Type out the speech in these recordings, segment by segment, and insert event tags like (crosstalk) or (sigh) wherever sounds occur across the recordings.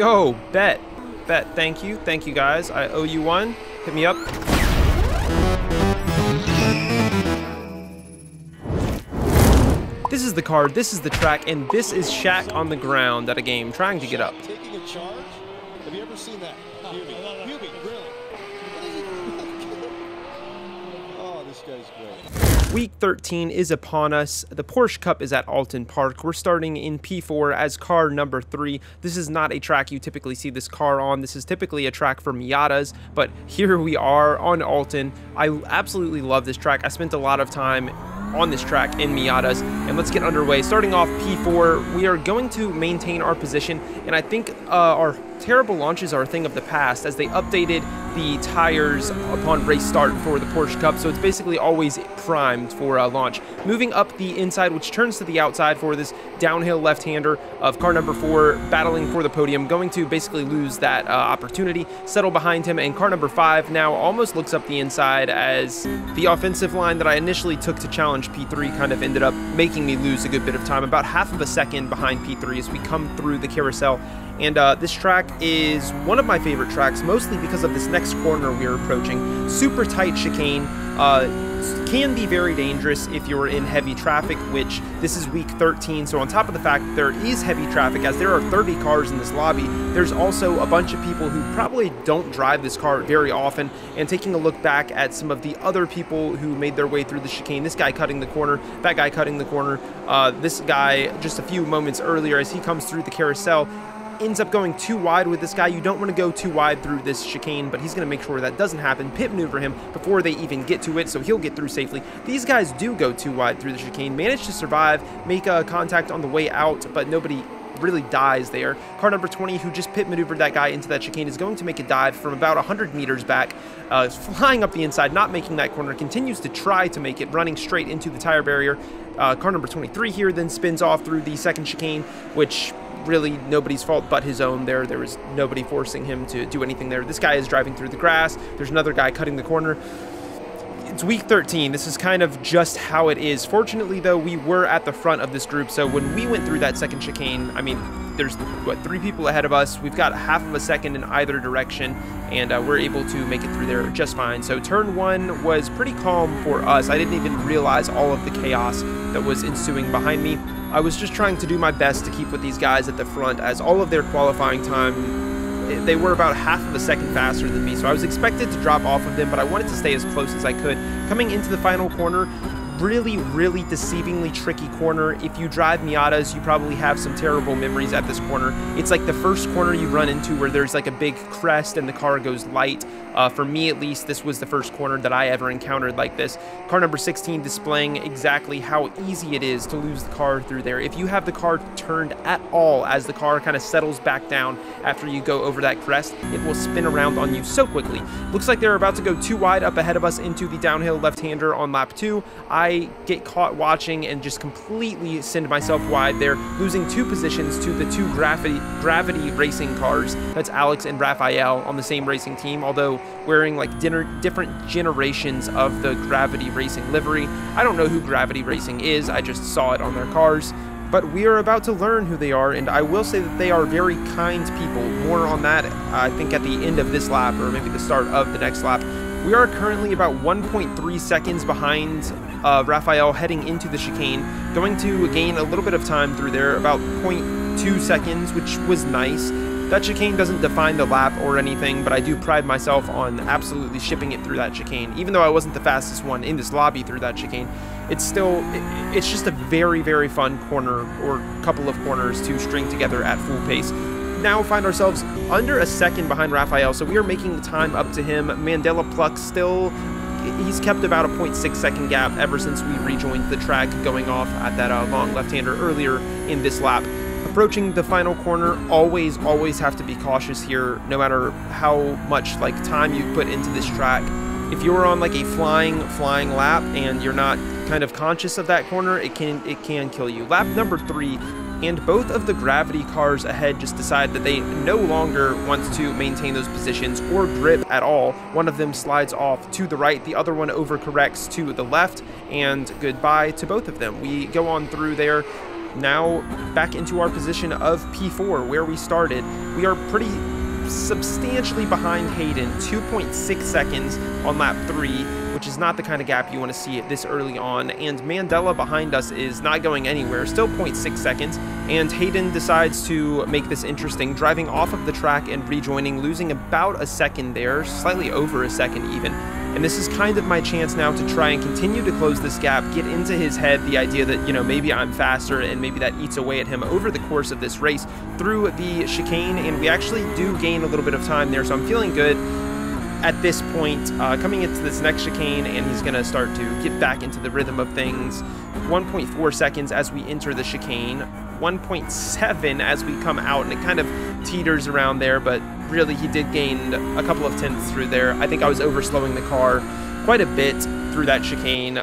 Yo, bet. Bet, thank you. Thank you, guys. I owe you one. Hit me up. This is the card, this is the track, and this is Shaq on the ground at a game trying to get up. Taking a charge? Have you ever seen that? Week 13 is upon us. The Porsche Cup is at Oulton Park. We're starting in P4 as car number 3. This is not a track you typically see this car on. This is typically a track for Miatas, but here we are on Oulton. I absolutely love this track. I spent a lot of time on this track in Miatas. And let's get underway. Starting off P4, we are going to maintain our position, and I think uh, our terrible launches are a thing of the past as they updated the tires upon race start for the Porsche Cup, so it's basically always primed for a launch. Moving up the inside, which turns to the outside for this downhill left-hander of car number four, battling for the podium, going to basically lose that uh, opportunity, settle behind him, and car number five now almost looks up the inside as the offensive line that I initially took to challenge P3 kind of ended up making me lose a good bit of time, about half of a second behind P3 as we come through the carousel and uh, this track is one of my favorite tracks, mostly because of this next corner we're approaching. Super tight chicane. Uh, can be very dangerous if you're in heavy traffic, which this is week 13. So on top of the fact that there is heavy traffic, as there are 30 cars in this lobby, there's also a bunch of people who probably don't drive this car very often. And taking a look back at some of the other people who made their way through the chicane, this guy cutting the corner, that guy cutting the corner, uh, this guy just a few moments earlier as he comes through the carousel, ends up going too wide with this guy. You don't want to go too wide through this chicane, but he's going to make sure that doesn't happen. Pit maneuver him before they even get to it, so he'll get through safely. These guys do go too wide through the chicane, manage to survive, make a contact on the way out, but nobody really dies there. Car number 20, who just pit maneuvered that guy into that chicane, is going to make a dive from about 100 meters back, uh, flying up the inside, not making that corner, continues to try to make it, running straight into the tire barrier. Uh, car number 23 here then spins off through the second chicane, which really nobody's fault but his own there. There was nobody forcing him to do anything there. This guy is driving through the grass. There's another guy cutting the corner. It's week 13. This is kind of just how it is. Fortunately, though, we were at the front of this group, so when we went through that second chicane, I mean, there's, what, three people ahead of us. We've got half of a second in either direction, and uh, we're able to make it through there just fine. So turn one was pretty calm for us. I didn't even realize all of the chaos that was ensuing behind me. I was just trying to do my best to keep with these guys at the front as all of their qualifying time, they were about half of a second faster than me. So I was expected to drop off of them, but I wanted to stay as close as I could. Coming into the final corner, really, really deceivingly tricky corner. If you drive Miatas, you probably have some terrible memories at this corner. It's like the first corner you run into where there's like a big crest and the car goes light. Uh, for me, at least, this was the first corner that I ever encountered like this. Car number 16 displaying exactly how easy it is to lose the car through there. If you have the car turned at all as the car kind of settles back down after you go over that crest, it will spin around on you so quickly. Looks like they're about to go too wide up ahead of us into the downhill left-hander on lap two. I get caught watching and just completely send myself wide there, losing two positions to the two gravity, gravity racing cars. That's Alex and Raphael on the same racing team, although wearing like dinner, different generations of the Gravity Racing livery. I don't know who Gravity Racing is, I just saw it on their cars. But we are about to learn who they are, and I will say that they are very kind people. More on that, I think, at the end of this lap, or maybe the start of the next lap. We are currently about 1.3 seconds behind uh, Raphael heading into the chicane, going to gain a little bit of time through there, about 0.2 seconds, which was nice. That chicane doesn't define the lap or anything, but I do pride myself on absolutely shipping it through that chicane. Even though I wasn't the fastest one in this lobby through that chicane, it's still, it's just a very, very fun corner or couple of corners to string together at full pace now find ourselves under a second behind Raphael, so we are making the time up to him. Mandela Pluck still, he's kept about a 0.6 second gap ever since we rejoined the track going off at that uh, long left-hander earlier in this lap approaching the final corner, always, always have to be cautious here, no matter how much like time you put into this track. If you're on like a flying, flying lap and you're not kind of conscious of that corner, it can it can kill you. Lap number three, and both of the gravity cars ahead just decide that they no longer want to maintain those positions or grip at all. One of them slides off to the right, the other one overcorrects to the left, and goodbye to both of them. We go on through there now back into our position of P4 where we started. We are pretty substantially behind Hayden, 2.6 seconds on lap 3, which is not the kind of gap you want to see this early on. And Mandela behind us is not going anywhere, still 0.6 seconds. And Hayden decides to make this interesting, driving off of the track and rejoining, losing about a second there, slightly over a second even. And this is kind of my chance now to try and continue to close this gap, get into his head the idea that, you know, maybe I'm faster and maybe that eats away at him over the course of this race through the chicane. And we actually do gain a little bit of time there, so I'm feeling good at this point, uh, coming into this next chicane, and he's going to start to get back into the rhythm of things. 1.4 seconds as we enter the chicane, 1.7 as we come out, and it kind of teeters around there, but really he did gain a couple of tenths through there. I think I was overslowing the car quite a bit through that chicane.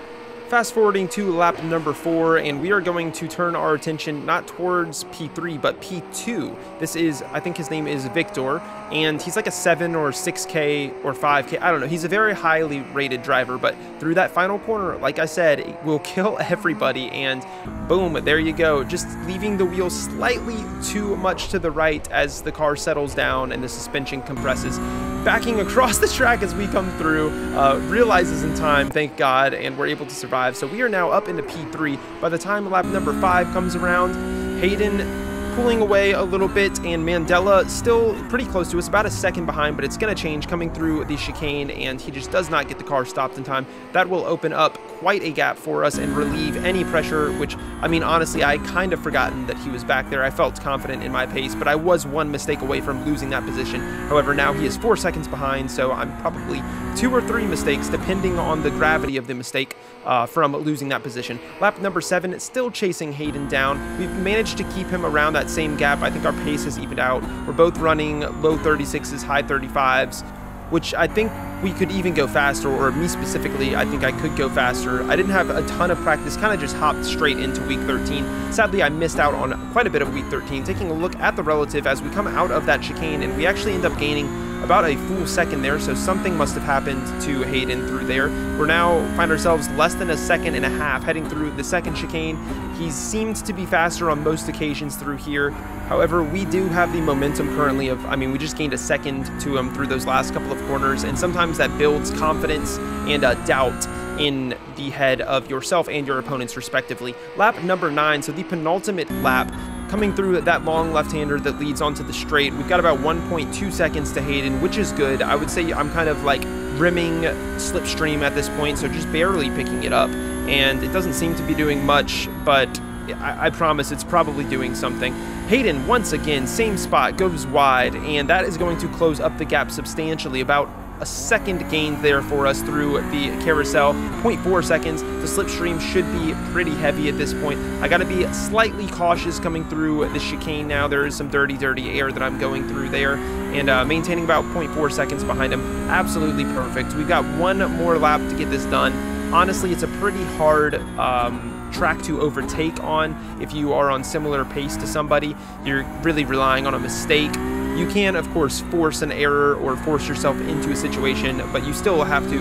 Fast forwarding to lap number four, and we are going to turn our attention not towards P3, but P2. This is, I think his name is Victor, and he's like a 7 or 6K or 5K. I don't know. He's a very highly rated driver, but through that final corner, like I said, it will (laughs) kill everybody, and boom, there you go. Just leaving the wheel slightly too much to the right as the car settles down and the suspension compresses backing across the track as we come through, uh, realizes in time, thank God, and we're able to survive. So we are now up into P3. By the time lap number five comes around, Hayden pulling away a little bit, and Mandela still pretty close to us, about a second behind, but it's going to change coming through the chicane, and he just does not get the car stopped in time. That will open up quite a gap for us and relieve any pressure, which, I mean, honestly, I kind of forgotten that he was back there. I felt confident in my pace, but I was one mistake away from losing that position. However, now he is four seconds behind, so I'm probably two or three mistakes, depending on the gravity of the mistake uh, from losing that position. Lap number seven, still chasing Hayden down. We've managed to keep him around that same gap. I think our pace has evened out. We're both running low 36s, high 35s, which I think we could even go faster, or me specifically, I think I could go faster. I didn't have a ton of practice, kind of just hopped straight into week 13. Sadly, I missed out on quite a bit of week 13. Taking a look at the relative as we come out of that chicane, and we actually end up gaining about a full second there, so something must have happened to Hayden through there. We're now find ourselves less than a second and a half heading through the second chicane. He seemed to be faster on most occasions through here. However, we do have the momentum currently of, I mean, we just gained a second to him through those last couple of corners, and sometimes that builds confidence and uh, doubt in the head of yourself and your opponents respectively. Lap number nine, so the penultimate lap coming through that long left-hander that leads onto the straight. We've got about 1.2 seconds to Hayden, which is good. I would say I'm kind of like rimming slipstream at this point, so just barely picking it up. And it doesn't seem to be doing much, but I, I promise it's probably doing something. Hayden, once again, same spot, goes wide, and that is going to close up the gap substantially, about a second gain there for us through the carousel. 0.4 seconds. The slipstream should be pretty heavy at this point. I got to be slightly cautious coming through the chicane now. There is some dirty, dirty air that I'm going through there. And uh, maintaining about 0.4 seconds behind him. Absolutely perfect. We've got one more lap to get this done. Honestly, it's a pretty hard... Um, track to overtake on if you are on similar pace to somebody you're really relying on a mistake you can, of course, force an error or force yourself into a situation, but you still have to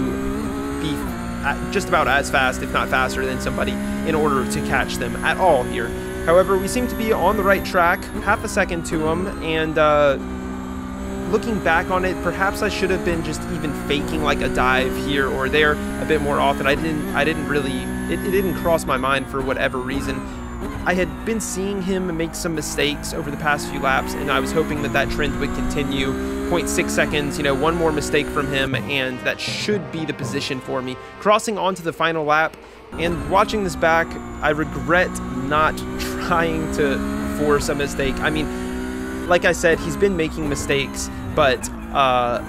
be just about as fast, if not faster, than somebody in order to catch them at all here. However, we seem to be on the right track, half a second to them, and uh, looking back on it, perhaps I should have been just even faking like a dive here or there a bit more often. I didn't, I didn't really, it, it didn't cross my mind for whatever reason. I had been seeing him make some mistakes over the past few laps, and I was hoping that that trend would continue. 0.6 seconds, you know, one more mistake from him, and that should be the position for me. Crossing onto the final lap, and watching this back, I regret not (laughs) trying to force a mistake. I mean, like I said, he's been making mistakes, but uh,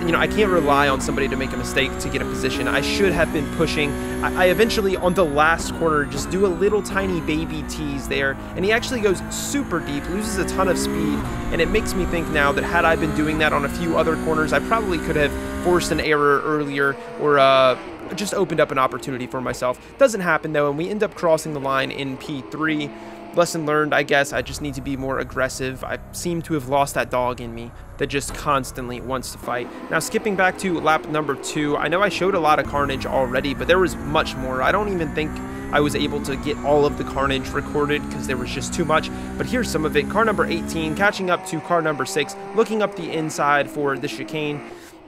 you know, I can't rely on somebody to make a mistake to get a position. I should have been pushing. I, I, eventually, on the last corner, just do a little tiny baby tease there, and he actually goes super deep, loses a ton of speed, and it makes me think now that had I been doing that on a few other corners, I probably could have forced an error earlier or uh, just opened up an opportunity for myself. Doesn't happen though, and we end up crossing the line in P3 lesson learned, I guess. I just need to be more aggressive. I seem to have lost that dog in me that just constantly wants to fight. Now, skipping back to lap number two, I know I showed a lot of carnage already, but there was much more. I don't even think I was able to get all of the carnage recorded because there was just too much. But here's some of it. Car number 18 catching up to car number 6, looking up the inside for the chicane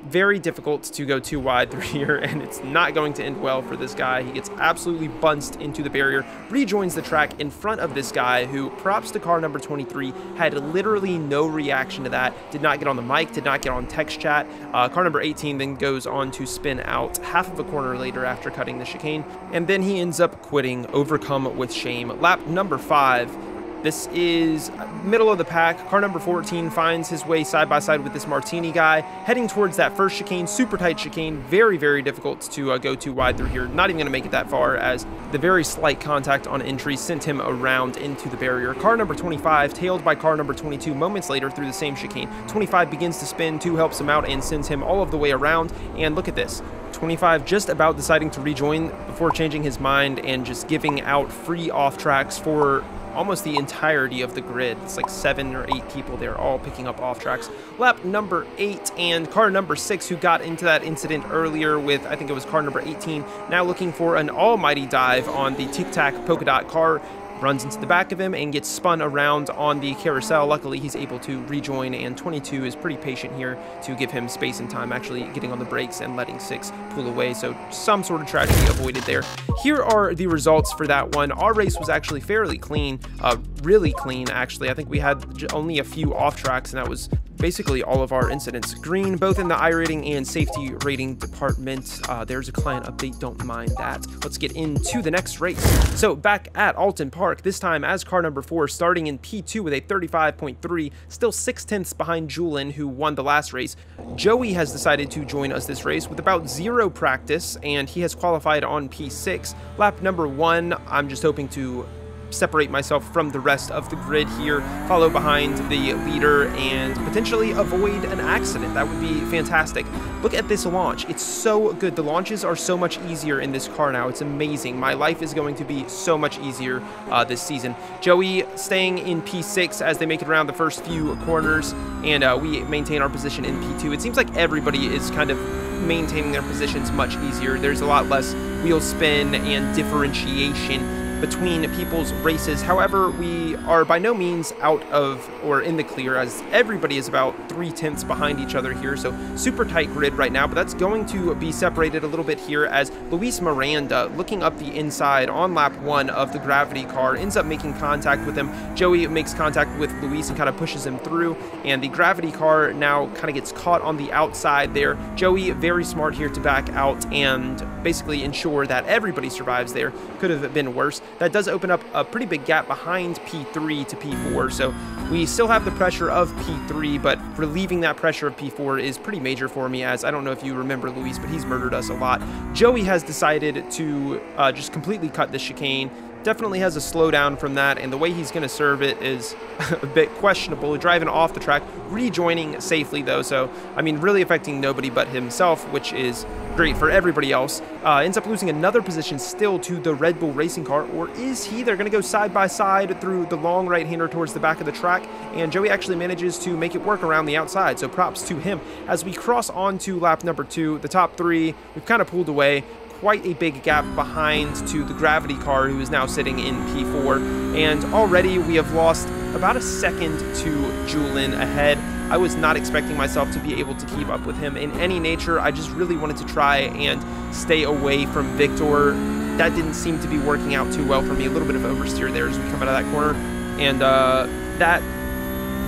very difficult to go too wide through (laughs) here, and it's not going to end well for this guy. He gets absolutely bunced into the barrier, rejoins the track in front of this guy who, props to car number 23, had literally no reaction to that, did not get on the mic, did not get on text chat. Uh, car number 18 then goes on to spin out half of a corner later after cutting the chicane, and then he ends up quitting, overcome with shame. Lap number 5, this is middle of the pack. Car number 14 finds his way side by side with this Martini guy, heading towards that first chicane, super tight chicane. Very, very difficult to uh, go too wide through here. Not even going to make it that far as the very slight contact on entry sent him around into the barrier. Car number 25, tailed by car number 22 moments later through the same chicane. 25 begins to spin, 2 helps him out and sends him all of the way around. And look at this. 25 just about deciding to rejoin before changing his mind and just giving out free off tracks for almost the entirety of the grid. It's like seven or eight people there, all picking up off tracks. Lap number eight and car number six, who got into that incident earlier with, I think it was car number 18, now looking for an almighty dive on the Tic Tac polka dot car runs into the back of him and gets spun around on the carousel. Luckily, he's able to rejoin, and 22 is pretty patient here to give him space and time, actually getting on the brakes and letting 6 pull away, so some sort of tragedy avoided there. Here are the results for that one. Our race was actually fairly clean, uh, really clean, actually. I think we had only a few off tracks, and that was basically all of our incidents. Green, both in the iRating and safety rating department. Uh, there's a client update, don't mind that. Let's get into the next race. So back at Oulton Park, this time as car number four, starting in P2 with a 35.3, still six tenths behind Julin, who won the last race. Joey has decided to join us this race with about zero practice, and he has qualified on P6. Lap number one, I'm just hoping to separate myself from the rest of the grid here, follow behind the leader, and potentially avoid an accident. That would be fantastic. Look at this launch. It's so good. The launches are so much easier in this car now. It's amazing. My life is going to be so much easier uh, this season. Joey staying in P6 as they make it around the first few corners, and uh, we maintain our position in P2. It seems like everybody is kind of maintaining their positions much easier. There's a lot less wheel spin and differentiation between people's races. However, we are by no means out of or in the clear as everybody is about three tenths behind each other here. So super tight grid right now, but that's going to be separated a little bit here as Luis Miranda looking up the inside on lap one of the gravity car ends up making contact with him. Joey makes contact with Luis and kind of pushes him through and the gravity car now kind of gets caught on the outside there. Joey very smart here to back out and basically ensure that everybody survives there. Could have been worse. That does open up a pretty big gap behind P3 to P4, so we still have the pressure of P3, but relieving that pressure of P4 is pretty major for me, as I don't know if you remember Luis, but he's murdered us a lot. Joey has decided to uh, just completely cut the chicane, definitely has a slowdown from that, and the way he's going to serve it is (laughs) a bit questionable. Driving off the track, rejoining safely though, so I mean, really affecting nobody but himself, which is great for everybody else. Uh, ends up losing another position still to the Red Bull racing car, or is he? They're going to go side by side through the long right-hander towards the back of the track, and Joey actually manages to make it work around the outside, so props to him. As we cross on to lap number two, the top three, we've kind of pulled away quite a big gap behind to the gravity car who is now sitting in P4 and already we have lost about a second to Julin ahead. I was not expecting myself to be able to keep up with him in any nature. I just really wanted to try and stay away from Victor. That didn't seem to be working out too well for me. A little bit of oversteer there as we come out of that corner. And uh, that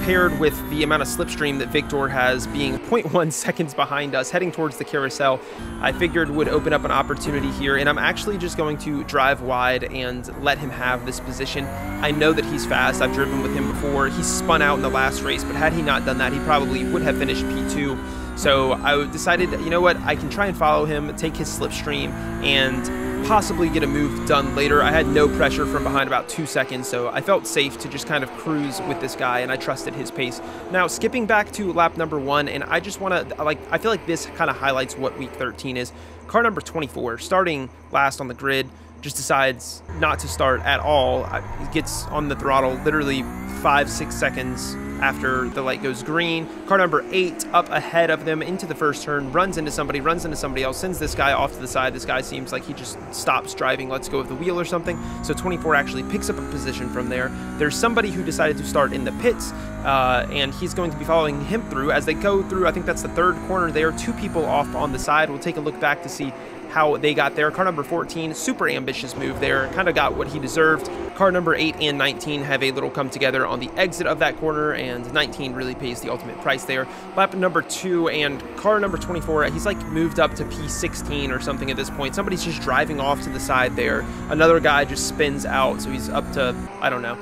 paired with the amount of slipstream that Victor has being (laughs) 0.1 seconds behind us heading towards the carousel, I figured would open up an opportunity here. And I'm actually just going to drive wide and let him have this position. I know that he's fast. I've driven with him before. He spun out in the last race, but had he not done that, he probably would have finished P2. So I decided, you know what, I can try and follow him, take his slipstream, and possibly get a move done later. I had no pressure from behind about two seconds, so I felt safe to just kind of cruise with this guy, and I trusted his pace. Now, skipping back to lap number one, and I just want to, like, I feel like this kind of highlights what week 13 is. Car number 24, starting last on the grid, just decides not to start at all. Gets on the throttle literally five, six seconds after the light goes green. Car number eight up ahead of them into the first turn, runs into somebody, runs into somebody else, sends this guy off to the side. This guy seems like he just stops driving, lets go of the wheel or something. So 24 actually picks up a position from there. There's somebody who decided to start in the pits, uh, and he's going to be following him through as they go through. I think that's the third corner there. Two people off on the side. We'll take a look back to see how they got there. Car number 14, super ambitious move there, kind of got what he deserved. Car number 8 and 19 have a little come together on the exit of that corner, and 19 really pays the ultimate price there. Lap number 2 and car number 24, he's like moved up to P16 or something at this point. Somebody's just driving off to the side there. Another guy just spins out, so he's up to, I don't know,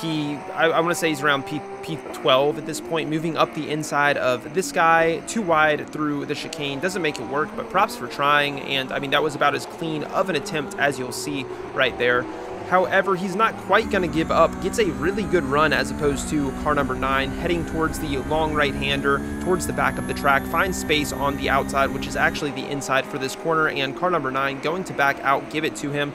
P, I, I want to say he's around P, P12 at this point, moving up the inside of this guy, too wide through the chicane. Doesn't make it work, but props for trying. And I mean, that was about as clean of an attempt as you'll see right there. However, he's not quite going to give up. Gets a really good run as opposed to car number 9, heading towards the long right-hander, towards the back of the track. Finds space on the outside, which is actually the inside for this corner. And car number 9 going to back out, give it to him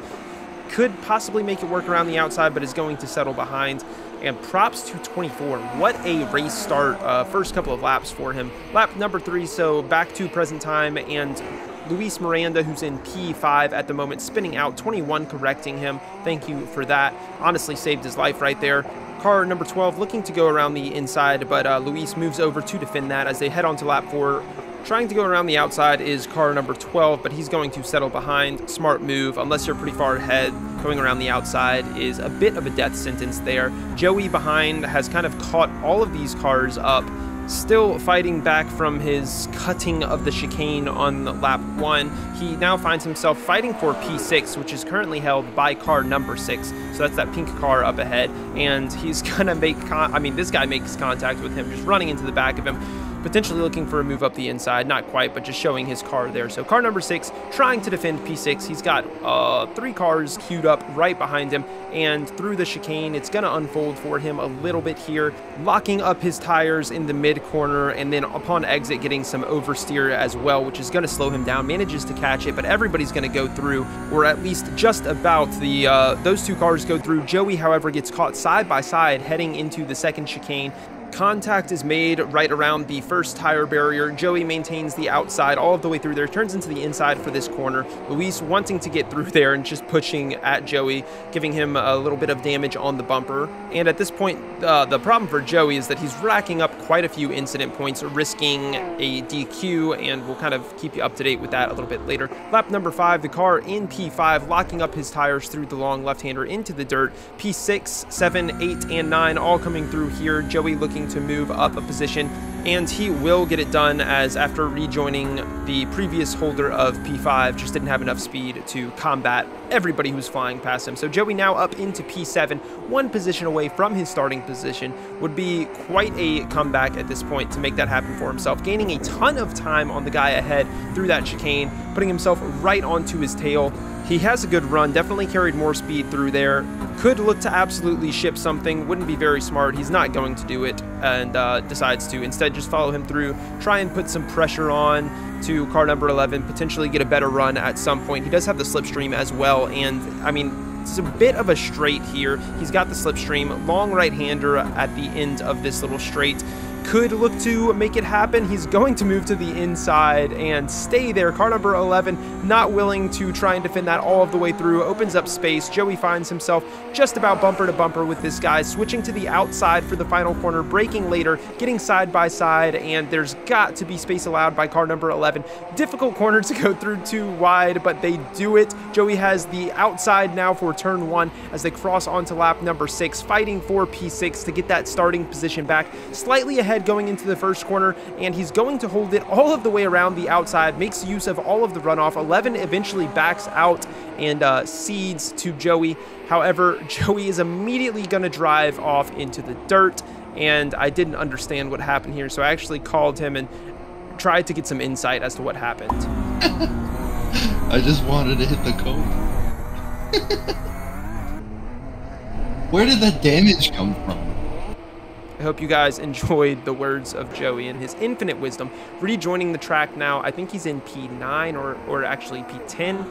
could possibly make it work around the outside, but is going to settle behind. And props to 24. What a race start. Uh, first couple of laps for him. Lap number three, so back to present time. And Luis Miranda, who's in P5 at the moment, spinning out. 21 correcting him. Thank you for that. Honestly, saved his life right there. Car number 12 looking to go around the inside, but uh, Luis moves over to defend that as they head on to lap four. Trying to go around the outside is car number 12, but he's going to settle behind. Smart move, unless you're pretty far ahead. Going around the outside is a bit of a death sentence there. Joey behind has kind of caught all of these cars up. Still fighting back from his cutting of the chicane on lap one, he now finds himself fighting for P6, which is currently held by car number six. So that's that pink car up ahead, and he's (laughs) gonna make. I mean, this guy makes contact with him, just running into the back of him potentially looking for a move up the inside. Not quite, but just showing his car there. So car number six, trying to defend P6. He's got uh, three cars queued up right behind him, and through the chicane, it's going to unfold for him a little bit here, locking up his tires in the mid corner, and then upon exit, getting some oversteer as well, which is going to slow him down. Manages to catch it, but everybody's going to go through, or at least just about the uh, those two cars go through. Joey, however, gets caught side by side heading into the second chicane. Contact is made right around the first tire barrier. Joey maintains the outside all of the way through there, turns into the inside for this corner. Luis wanting to get through there and just pushing at Joey, giving him a little bit of damage on the bumper. And at this point, uh, the problem for Joey is that he's racking up quite a few incident points, risking a DQ, and we'll kind of keep you up to date with that a little bit later. Lap number five, the car in P5, locking up his tires through the long left-hander into the dirt. P6, 7, 8, and 9 all coming through here. Joey looking looking to move up a position, and he will get it done as after rejoining the previous holder of P5, just didn't have enough speed to combat everybody who's flying past him. So Joey now up into P7, one position away from his starting position, would be quite a comeback at this point to make that happen for himself, gaining a ton of time on the guy ahead through that chicane, putting himself right onto his tail, he has a good run, definitely carried more speed through there. Could look to absolutely ship something, wouldn't be very smart. He's not going to do it and uh, decides to instead just follow him through, try and put some pressure on to car number 11, potentially get a better run at some point. He does have the slipstream as well, and I mean, it's a bit of a straight here. He's got the slipstream, long right hander at the end of this little straight could look to make it happen. He's going to move to the inside and stay there. Car number 11 not willing to try and defend that all of the way through. Opens up space. Joey finds himself just about bumper to bumper with this guy, switching to the outside for the final corner, braking later, getting side by side, and there's got to be space allowed by car number 11. Difficult corner to go through too wide, but they do it. Joey has the outside now for turn one as they cross onto lap number six, fighting for P6 to get that starting position back. Slightly ahead going into the first corner, and he's going to hold it all of the way around the outside, makes use of all of the runoff. 11 eventually backs out and uh, cedes to Joey. However, (laughs) Joey is immediately going to drive off into the dirt, and I didn't understand what happened here, so I actually called him and tried to get some insight as to what happened. (laughs) I just wanted to hit the code. (laughs) Where did that damage come from? I hope you guys (laughs) enjoyed the words of Joey and his infinite wisdom. Rejoining the track now. I think he's in P9 or, or actually P10.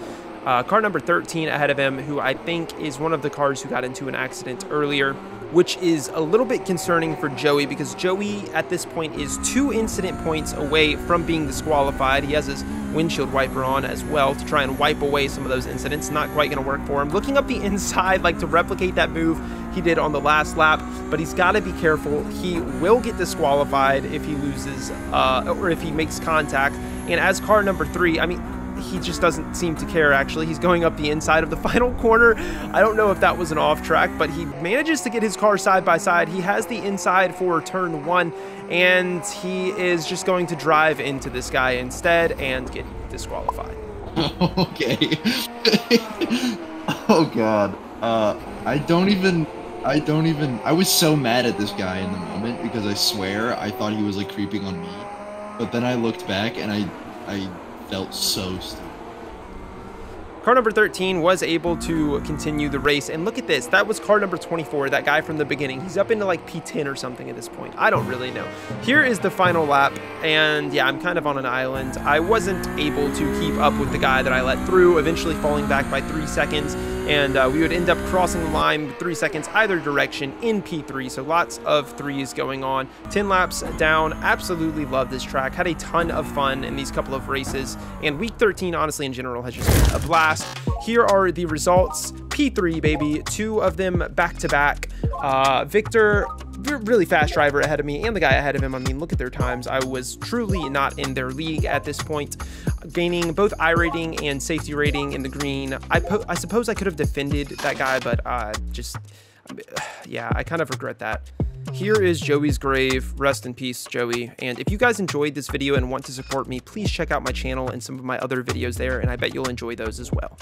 Uh, car number 13 ahead of him, who I think is one of the cars who got into an accident earlier. Which is a little bit concerning for Joey because Joey at this point is two incident points away from being disqualified. He has his windshield wiper on as well to try and wipe away some of those incidents. Not quite going to work for him. Looking up the (laughs) inside, like to replicate that move he did on the last lap, but he's got to be careful. He will get disqualified if he loses uh, or if he makes contact. And as car number three, I mean, he just doesn't seem to care actually. He's going up the inside of the (laughs) final corner. I don't know if that was an off track, but he manages to get his car side by side. He has the inside for turn one, and he is just going to drive into this guy instead and get disqualified. (laughs) okay. (laughs) oh god. Uh, I don't even. I don't even. I was so mad at this guy in the moment because I swear I thought he was like creeping on me, but then I looked back and I, I felt so stupid. Car number 13 was able to continue the race. And look at this. That was car number 24, that guy from the beginning. He's up into like P10 or something at this point. I don't really know. Here is the final lap. And yeah, I'm kind of on an island. I wasn't able to keep up with the guy that I let through, eventually falling back by three seconds and uh, we would end up crossing the line three seconds either direction in P3. So lots of threes going on. 10 laps down. Absolutely love this track. Had a ton of fun in these couple of races. And week 13, honestly, in general, has just been a blast. Here are the results. P3, baby. Two of them back to back. Uh, Victor really fast driver ahead of me and the guy ahead of him. I mean, look at their times. I was truly not in their league at this point. Gaining both iRating and safety rating in the green. I, I suppose I could have defended that guy, but uh, just, yeah, I kind of regret that. Here is Joey's grave. Rest in peace, Joey. And if you guys enjoyed this video and want to support me, please check out my channel and some of my other videos there, and I bet you'll enjoy those as well.